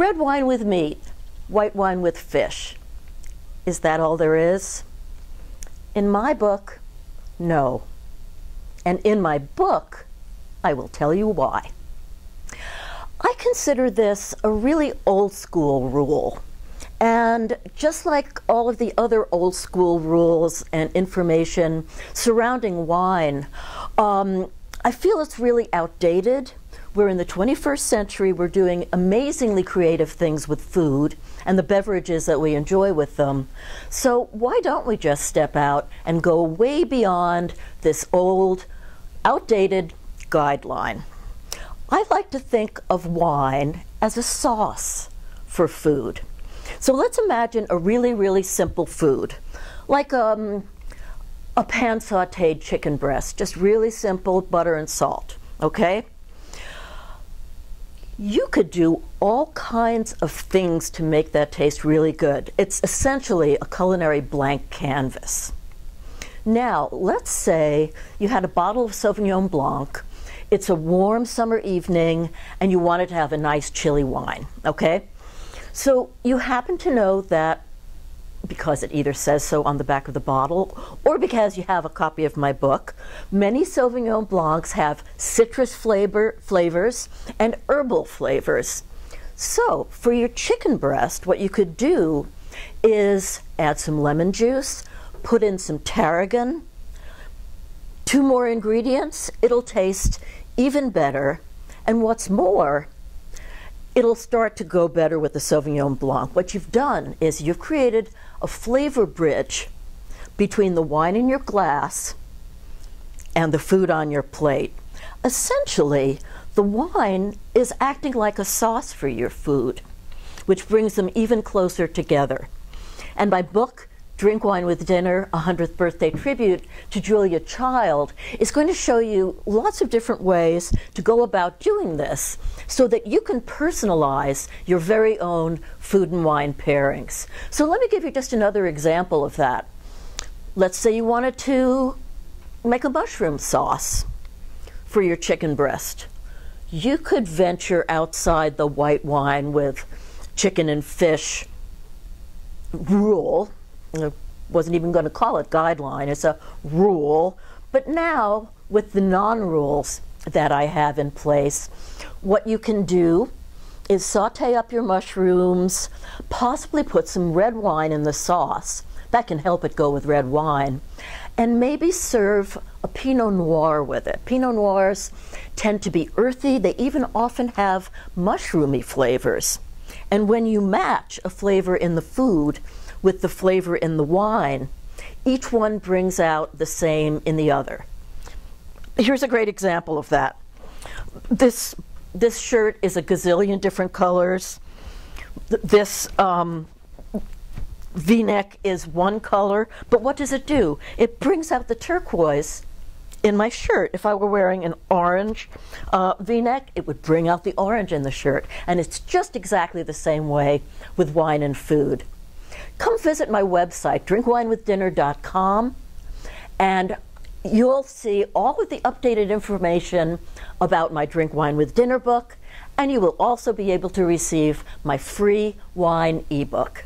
Red wine with meat, white wine with fish. Is that all there is? In my book, no. And in my book, I will tell you why. I consider this a really old school rule. And just like all of the other old school rules and information surrounding wine, um, I feel it's really outdated we're in the 21st century. We're doing amazingly creative things with food and the beverages that we enjoy with them. So why don't we just step out and go way beyond this old, outdated guideline? I like to think of wine as a sauce for food. So let's imagine a really, really simple food, like um, a pan sauteed chicken breast, just really simple butter and salt, okay? You could do all kinds of things to make that taste really good. It's essentially a culinary blank canvas. Now, let's say you had a bottle of Sauvignon Blanc. It's a warm summer evening and you wanted to have a nice chilly wine, okay? So you happen to know that because it either says so on the back of the bottle or because you have a copy of my book. Many Sauvignon Blancs have citrus flavor, flavors and herbal flavors. So, for your chicken breast, what you could do is add some lemon juice, put in some tarragon, two more ingredients, it'll taste even better. And what's more, it'll start to go better with the Sauvignon Blanc. What you've done is you've created a flavor bridge between the wine in your glass and the food on your plate. Essentially, the wine is acting like a sauce for your food, which brings them even closer together. And my book, Drink Wine with Dinner, a 100th birthday tribute to Julia Child, is going to show you lots of different ways to go about doing this so that you can personalize your very own food and wine pairings. So let me give you just another example of that. Let's say you wanted to make a mushroom sauce for your chicken breast. You could venture outside the white wine with chicken and fish rule wasn't even going to call it guideline, it's a rule. But now, with the non rules that I have in place, what you can do is saute up your mushrooms, possibly put some red wine in the sauce. That can help it go with red wine. And maybe serve a Pinot Noir with it. Pinot Noirs tend to be earthy, they even often have mushroomy flavors. And when you match a flavor in the food, with the flavor in the wine, each one brings out the same in the other. Here's a great example of that. This, this shirt is a gazillion different colors. This um, v-neck is one color, but what does it do? It brings out the turquoise in my shirt. If I were wearing an orange uh, v-neck, it would bring out the orange in the shirt. And it's just exactly the same way with wine and food come visit my website, drinkwinewithdinner.com, and you'll see all of the updated information about my Drink Wine with Dinner book, and you will also be able to receive my free wine ebook.